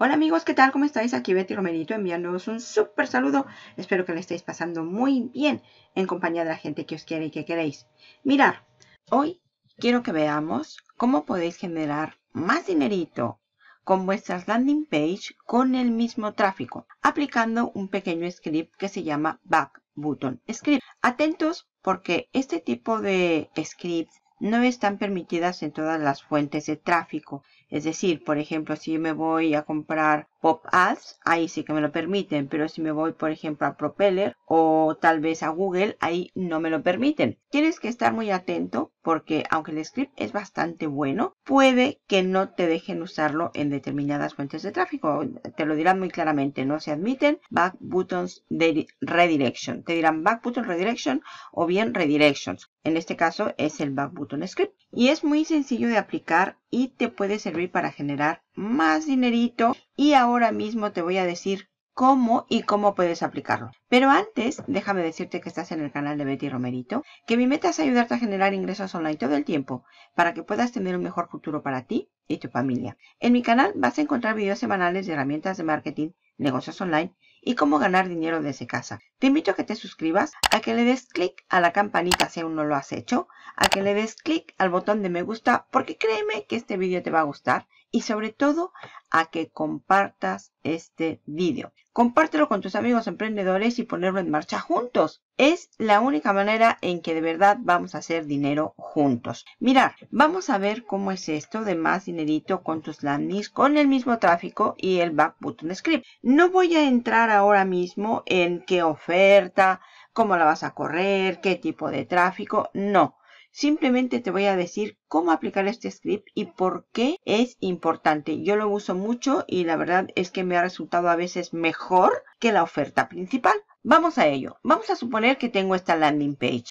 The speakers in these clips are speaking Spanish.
Hola amigos, ¿qué tal? ¿Cómo estáis? Aquí Betty Romerito enviándoos un súper saludo. Espero que le estéis pasando muy bien en compañía de la gente que os quiere y que queréis. Mirar, hoy quiero que veamos cómo podéis generar más dinerito con vuestras landing page con el mismo tráfico, aplicando un pequeño script que se llama Back Button Script. Atentos porque este tipo de scripts no están permitidas en todas las fuentes de tráfico. Es decir, por ejemplo, si me voy a comprar Pop Ads, ahí sí que me lo permiten, pero si me voy, por ejemplo, a Propeller o tal vez a Google, ahí no me lo permiten. Tienes que estar muy atento porque aunque el script es bastante bueno, puede que no te dejen usarlo en determinadas fuentes de tráfico. Te lo dirán muy claramente, no se admiten back buttons de redirection. Te dirán back button redirection o bien redirections. En este caso es el back button script. Y es muy sencillo de aplicar y te puede servir para generar más dinerito y ahora mismo te voy a decir cómo y cómo puedes aplicarlo. Pero antes, déjame decirte que estás en el canal de Betty Romerito, que mi meta es ayudarte a generar ingresos online todo el tiempo para que puedas tener un mejor futuro para ti y tu familia. En mi canal vas a encontrar videos semanales de herramientas de marketing, negocios online y cómo ganar dinero desde casa. Te invito a que te suscribas, a que le des clic a la campanita si aún no lo has hecho, a que le des clic al botón de me gusta porque créeme que este vídeo te va a gustar y sobre todo a que compartas este vídeo. Compártelo con tus amigos emprendedores y ponerlo en marcha juntos. Es la única manera en que de verdad vamos a hacer dinero juntos. Mirar, vamos a ver cómo es esto de más dinerito con tus landings, con el mismo tráfico y el back button script. No voy a entrar ahora mismo en qué oferta, cómo la vas a correr, qué tipo de tráfico. No, Simplemente te voy a decir cómo aplicar este script y por qué es importante. Yo lo uso mucho y la verdad es que me ha resultado a veces mejor que la oferta principal. Vamos a ello. Vamos a suponer que tengo esta landing page.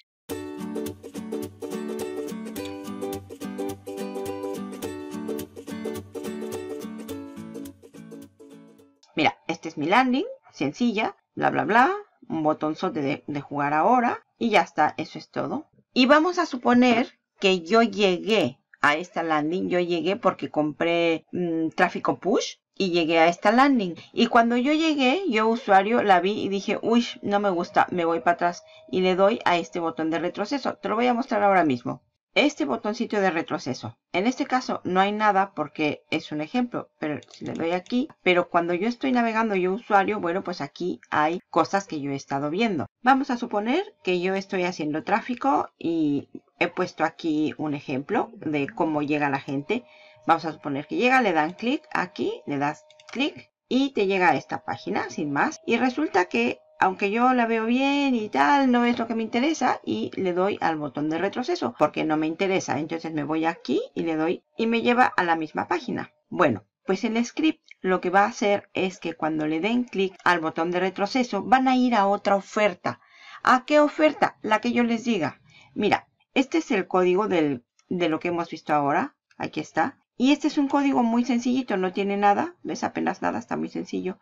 Mira, este es mi landing, sencilla, bla, bla, bla, un botonzote de, de jugar ahora y ya está, eso es todo. Y vamos a suponer que yo llegué a esta landing, yo llegué porque compré mm, tráfico push y llegué a esta landing. Y cuando yo llegué, yo usuario la vi y dije, uy, no me gusta, me voy para atrás y le doy a este botón de retroceso. Te lo voy a mostrar ahora mismo este botoncito de retroceso. En este caso no hay nada porque es un ejemplo, pero si le doy aquí, pero cuando yo estoy navegando yo usuario, bueno, pues aquí hay cosas que yo he estado viendo. Vamos a suponer que yo estoy haciendo tráfico y he puesto aquí un ejemplo de cómo llega la gente. Vamos a suponer que llega, le dan clic aquí, le das clic y te llega a esta página sin más. Y resulta que aunque yo la veo bien y tal, no es lo que me interesa y le doy al botón de retroceso porque no me interesa. Entonces me voy aquí y le doy y me lleva a la misma página. Bueno, pues el script lo que va a hacer es que cuando le den clic al botón de retroceso van a ir a otra oferta. ¿A qué oferta? La que yo les diga. Mira, este es el código del, de lo que hemos visto ahora. Aquí está. Y este es un código muy sencillito, no tiene nada, ves apenas nada, está muy sencillo.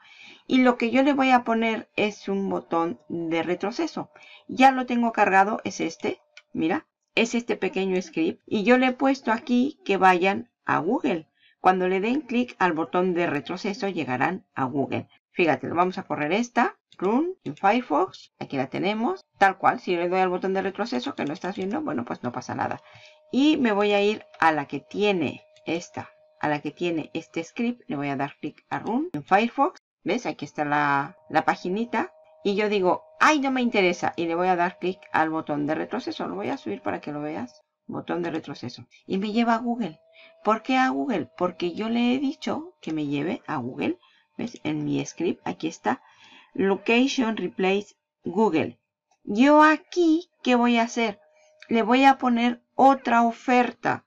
Y lo que yo le voy a poner es un botón de retroceso. Ya lo tengo cargado, es este, mira, es este pequeño script. Y yo le he puesto aquí que vayan a Google. Cuando le den clic al botón de retroceso llegarán a Google. Fíjate, vamos a correr esta, Run en Firefox, aquí la tenemos, tal cual. Si le doy al botón de retroceso, que no estás viendo, bueno, pues no pasa nada. Y me voy a ir a la que tiene esta a la que tiene este script, le voy a dar clic a Run en Firefox. ¿Ves? Aquí está la, la paginita. Y yo digo, ¡ay, no me interesa! Y le voy a dar clic al botón de retroceso. Lo voy a subir para que lo veas. Botón de retroceso. Y me lleva a Google. ¿Por qué a Google? Porque yo le he dicho que me lleve a Google. ¿Ves? En mi script, aquí está. Location Replace Google. Yo aquí, ¿qué voy a hacer? Le voy a poner otra oferta.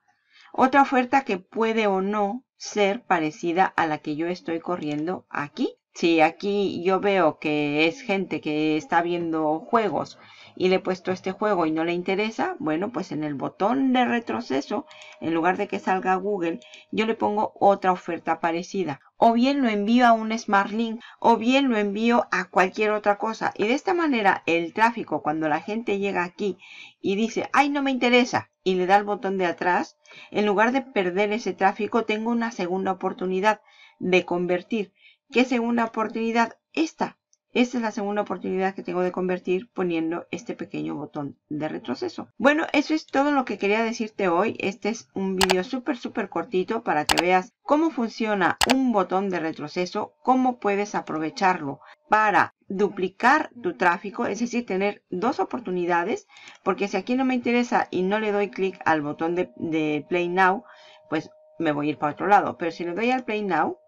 Otra oferta que puede o no ser parecida a la que yo estoy corriendo aquí. Si aquí yo veo que es gente que está viendo juegos y le he puesto este juego y no le interesa, bueno, pues en el botón de retroceso, en lugar de que salga Google, yo le pongo otra oferta parecida. O bien lo envío a un Smart Link, o bien lo envío a cualquier otra cosa. Y de esta manera, el tráfico, cuando la gente llega aquí y dice, ay, no me interesa, y le da el botón de atrás, en lugar de perder ese tráfico, tengo una segunda oportunidad de convertir. ¿Qué segunda oportunidad? Esta. Esta es la segunda oportunidad que tengo de convertir poniendo este pequeño botón de retroceso. Bueno, eso es todo lo que quería decirte hoy. Este es un vídeo súper, súper cortito para que veas cómo funciona un botón de retroceso, cómo puedes aprovecharlo para duplicar tu tráfico, es decir, tener dos oportunidades, porque si aquí no me interesa y no le doy clic al botón de, de Play Now, pues me voy a ir para otro lado. Pero si le doy al Play Now,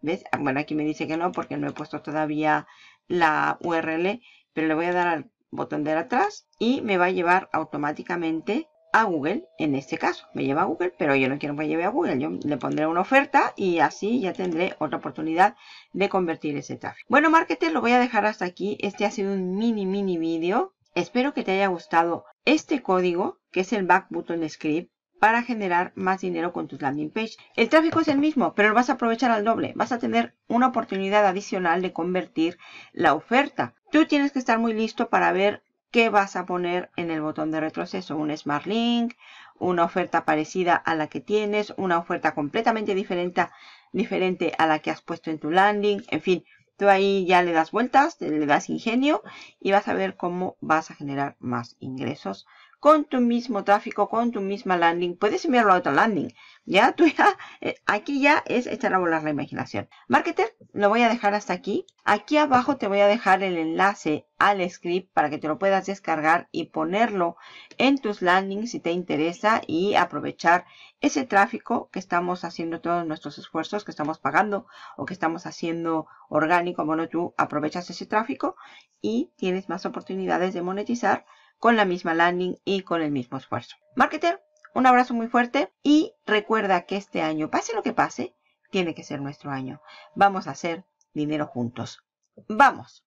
¿ves? Ah, bueno, aquí me dice que no porque no he puesto todavía la URL, pero le voy a dar al botón de atrás y me va a llevar automáticamente a Google, en este caso, me lleva a Google, pero yo no quiero que me lleve a Google, yo le pondré una oferta y así ya tendré otra oportunidad de convertir ese tráfico. Bueno, marketer, lo voy a dejar hasta aquí. Este ha sido un mini, mini vídeo. Espero que te haya gustado este código, que es el Back Button Script, para generar más dinero con tus landing page. El tráfico es el mismo, pero lo vas a aprovechar al doble. Vas a tener una oportunidad adicional de convertir la oferta. Tú tienes que estar muy listo para ver qué vas a poner en el botón de retroceso. Un Smart Link, una oferta parecida a la que tienes, una oferta completamente diferente, diferente a la que has puesto en tu landing. En fin, tú ahí ya le das vueltas, le das ingenio y vas a ver cómo vas a generar más ingresos con tu mismo tráfico, con tu misma landing. Puedes enviarlo a otra landing. Ya, tú ya, eh, aquí ya es echar a volar la imaginación. Marketer, lo voy a dejar hasta aquí. Aquí abajo te voy a dejar el enlace al script para que te lo puedas descargar y ponerlo en tus landings si te interesa y aprovechar ese tráfico que estamos haciendo todos nuestros esfuerzos, que estamos pagando o que estamos haciendo orgánico. Bueno, tú aprovechas ese tráfico y tienes más oportunidades de monetizar con la misma landing y con el mismo esfuerzo. Marketer, un abrazo muy fuerte y recuerda que este año, pase lo que pase, tiene que ser nuestro año. Vamos a hacer dinero juntos. ¡Vamos!